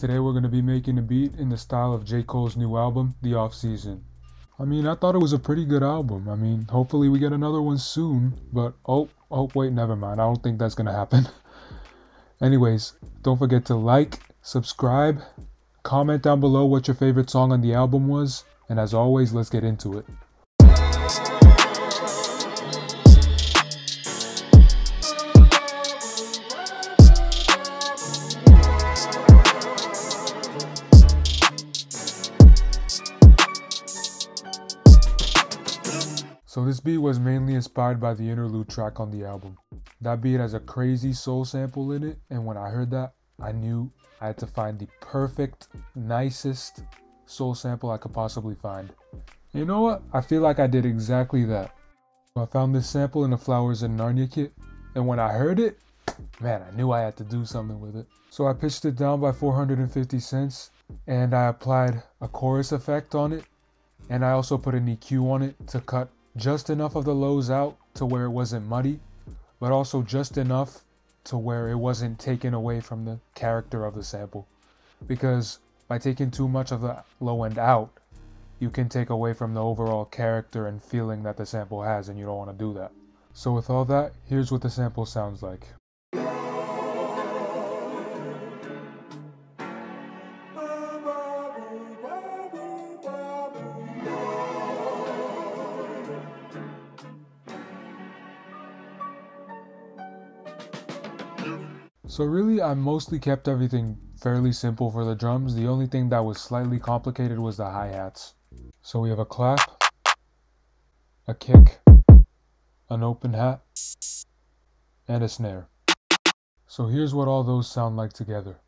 Today we're going to be making a beat in the style of J. Cole's new album, The Off Season. I mean, I thought it was a pretty good album. I mean, hopefully we get another one soon, but oh, oh, wait, never mind. I don't think that's going to happen. Anyways, don't forget to like, subscribe, comment down below what your favorite song on the album was, and as always, let's get into it. This beat was mainly inspired by the interlude track on the album. That beat has a crazy soul sample in it, and when I heard that, I knew I had to find the perfect, nicest soul sample I could possibly find. You know what? I feel like I did exactly that. I found this sample in the Flowers in Narnia kit, and when I heard it, man, I knew I had to do something with it. So I pitched it down by 450 cents, and I applied a chorus effect on it, and I also put an EQ on it to cut just enough of the lows out to where it wasn't muddy, but also just enough to where it wasn't taken away from the character of the sample. Because by taking too much of the low end out, you can take away from the overall character and feeling that the sample has, and you don't want to do that. So, with all that, here's what the sample sounds like. So really, I mostly kept everything fairly simple for the drums. The only thing that was slightly complicated was the hi-hats. So we have a clap, a kick, an open hat, and a snare. So here's what all those sound like together.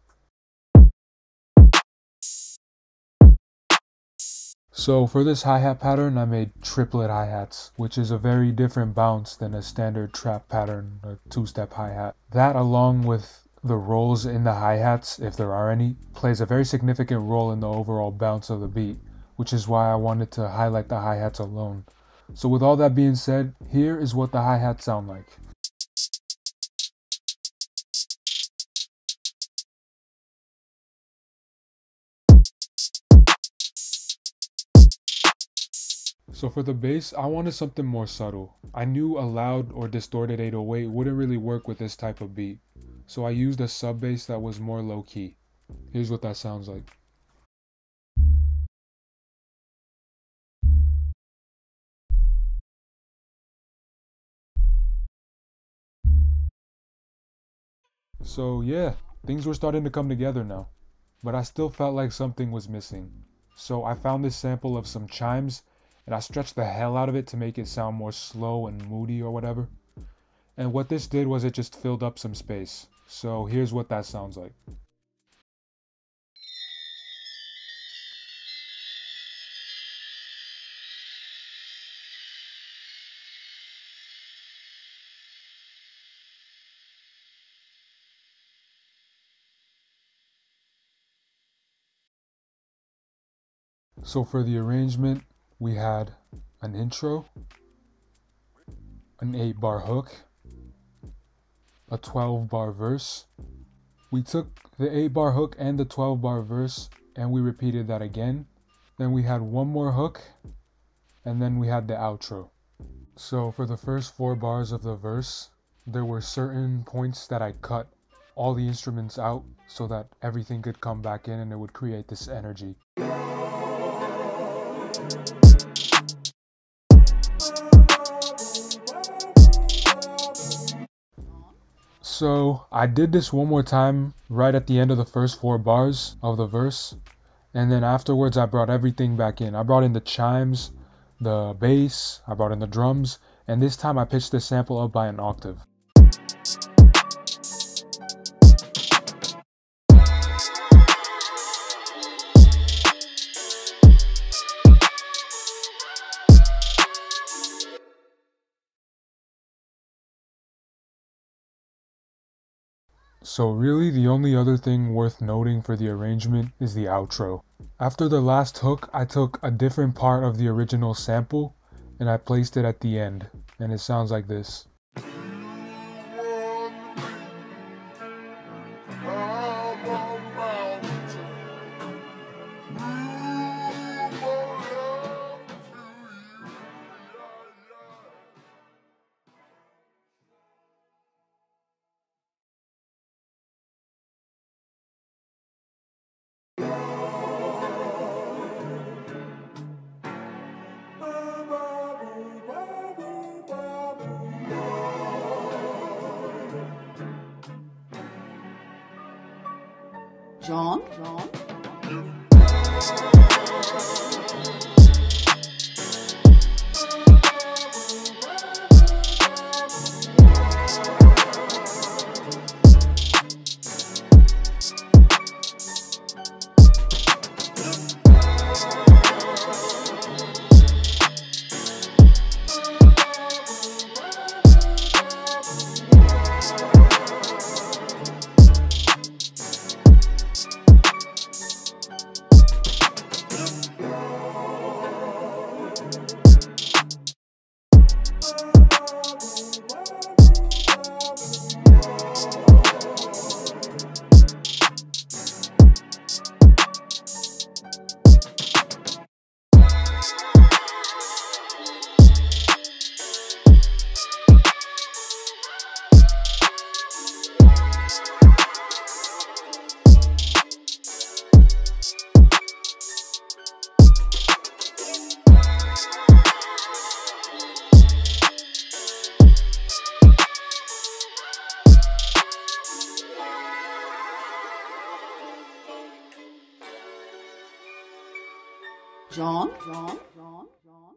So for this hi-hat pattern, I made triplet hi-hats, which is a very different bounce than a standard trap pattern or two-step hi-hat. That along with the rolls in the hi-hats, if there are any, plays a very significant role in the overall bounce of the beat, which is why I wanted to highlight the hi-hats alone. So with all that being said, here is what the hi-hats sound like. So for the bass, I wanted something more subtle. I knew a loud or distorted 808 wouldn't really work with this type of beat. So I used a sub bass that was more low key. Here's what that sounds like. So yeah, things were starting to come together now. But I still felt like something was missing. So I found this sample of some chimes and I stretched the hell out of it to make it sound more slow and moody or whatever. And what this did was it just filled up some space. So here's what that sounds like. So for the arrangement, we had an intro, an 8 bar hook, a 12 bar verse. We took the 8 bar hook and the 12 bar verse and we repeated that again. Then we had one more hook and then we had the outro. So for the first four bars of the verse, there were certain points that I cut all the instruments out so that everything could come back in and it would create this energy. So I did this one more time right at the end of the first four bars of the verse. And then afterwards, I brought everything back in. I brought in the chimes, the bass, I brought in the drums, and this time I pitched the sample up by an octave. So really the only other thing worth noting for the arrangement is the outro. After the last hook, I took a different part of the original sample and I placed it at the end, and it sounds like this. John, John. John, John, John, John.